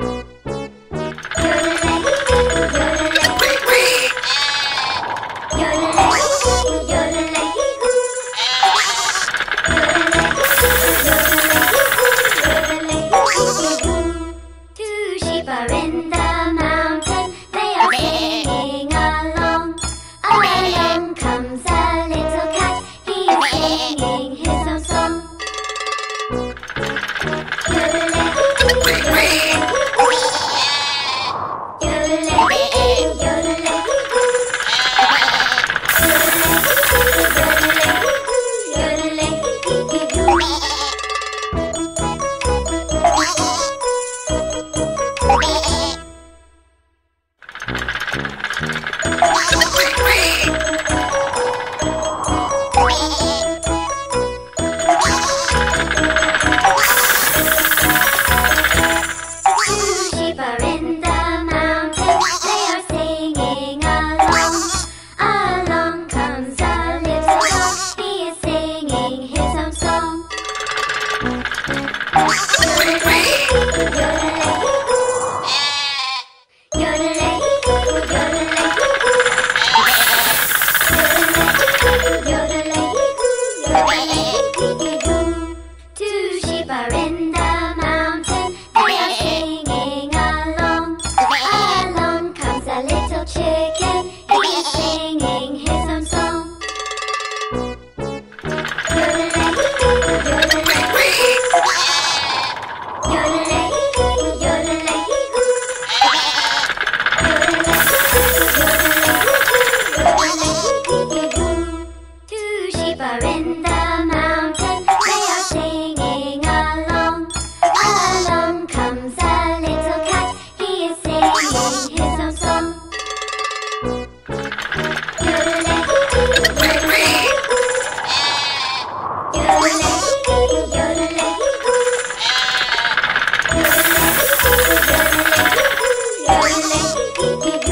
Yodelay, Two in the yodelay.